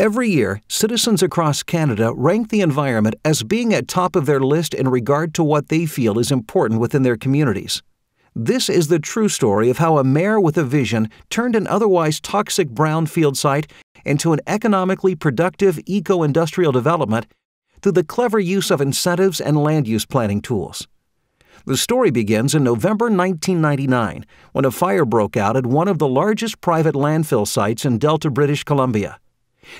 Every year, citizens across Canada rank the environment as being at top of their list in regard to what they feel is important within their communities. This is the true story of how a mayor with a vision turned an otherwise toxic brownfield site into an economically productive eco industrial development through the clever use of incentives and land use planning tools. The story begins in November 1999 when a fire broke out at one of the largest private landfill sites in Delta, British Columbia.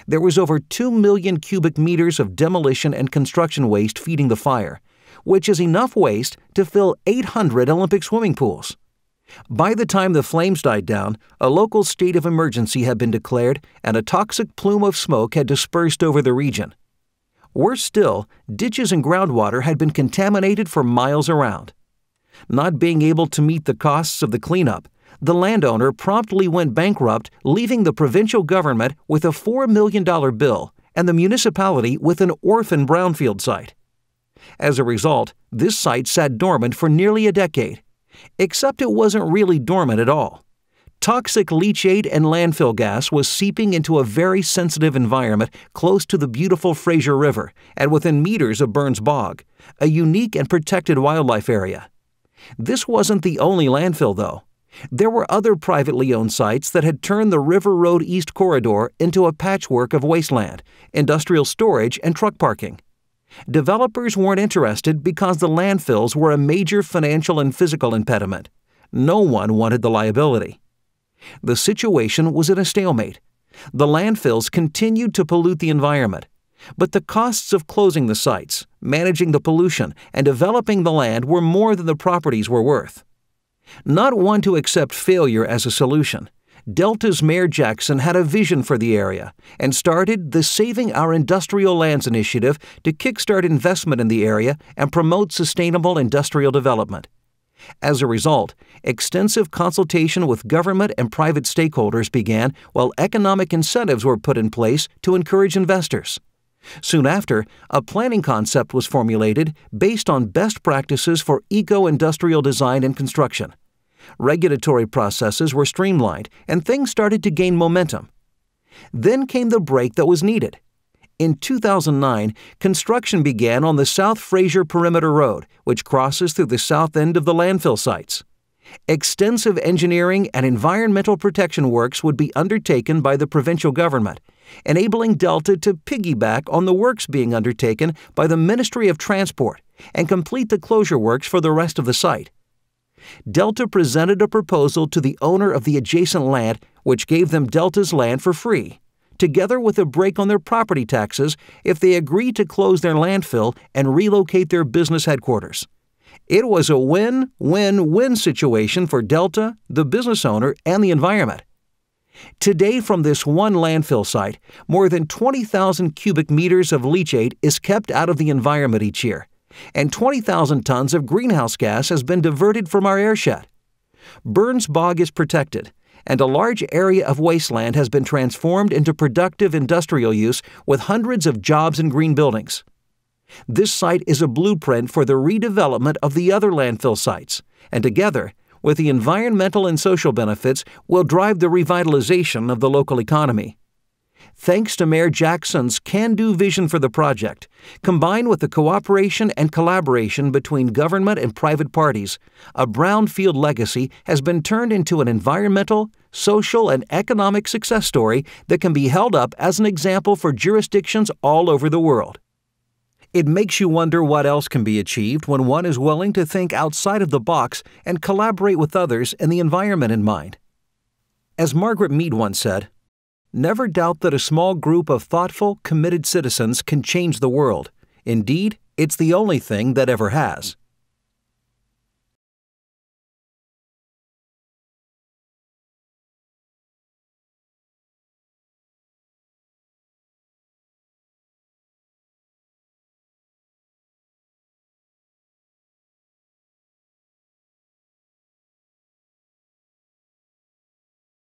There was over 2 million cubic meters of demolition and construction waste feeding the fire, which is enough waste to fill 800 Olympic swimming pools. By the time the flames died down, a local state of emergency had been declared and a toxic plume of smoke had dispersed over the region. Worse still, ditches and groundwater had been contaminated for miles around. Not being able to meet the costs of the cleanup, the landowner promptly went bankrupt, leaving the provincial government with a $4 million bill and the municipality with an orphan brownfield site. As a result, this site sat dormant for nearly a decade, except it wasn't really dormant at all. Toxic leachate and landfill gas was seeping into a very sensitive environment close to the beautiful Fraser River and within meters of Burns Bog, a unique and protected wildlife area. This wasn't the only landfill, though. There were other privately owned sites that had turned the River Road East Corridor into a patchwork of wasteland, industrial storage, and truck parking. Developers weren't interested because the landfills were a major financial and physical impediment. No one wanted the liability. The situation was at a stalemate. The landfills continued to pollute the environment, but the costs of closing the sites, managing the pollution, and developing the land were more than the properties were worth. Not one to accept failure as a solution, Delta's Mayor Jackson had a vision for the area and started the Saving Our Industrial Lands initiative to kickstart investment in the area and promote sustainable industrial development. As a result, extensive consultation with government and private stakeholders began while economic incentives were put in place to encourage investors. Soon after, a planning concept was formulated based on best practices for eco industrial design and construction. Regulatory processes were streamlined and things started to gain momentum. Then came the break that was needed. In 2009, construction began on the South Fraser Perimeter Road, which crosses through the south end of the landfill sites. Extensive engineering and environmental protection works would be undertaken by the provincial government, enabling Delta to piggyback on the works being undertaken by the Ministry of Transport and complete the closure works for the rest of the site. Delta presented a proposal to the owner of the adjacent land, which gave them Delta's land for free, together with a break on their property taxes if they agreed to close their landfill and relocate their business headquarters. It was a win win win situation for Delta, the business owner, and the environment. Today, from this one landfill site, more than 20,000 cubic meters of leachate is kept out of the environment each year, and 20,000 tons of greenhouse gas has been diverted from our airshed. Burns Bog is protected, and a large area of wasteland has been transformed into productive industrial use with hundreds of jobs and green buildings. This site is a blueprint for the redevelopment of the other landfill sites, and together, with the environmental and social benefits, will drive the revitalization of the local economy thanks to Mayor Jackson's can do vision for the project, combined with the cooperation and collaboration between government and private parties, a brownfield legacy has been turned into an environmental, social, and economic success story that can be held up as an example for jurisdictions all over the world. It makes you wonder what else can be achieved when one is willing to think outside of the box and collaborate with others and the environment in mind. As Margaret Mead once said, Never doubt that a small group of thoughtful, committed citizens can change the world. Indeed, it's the only thing that ever has.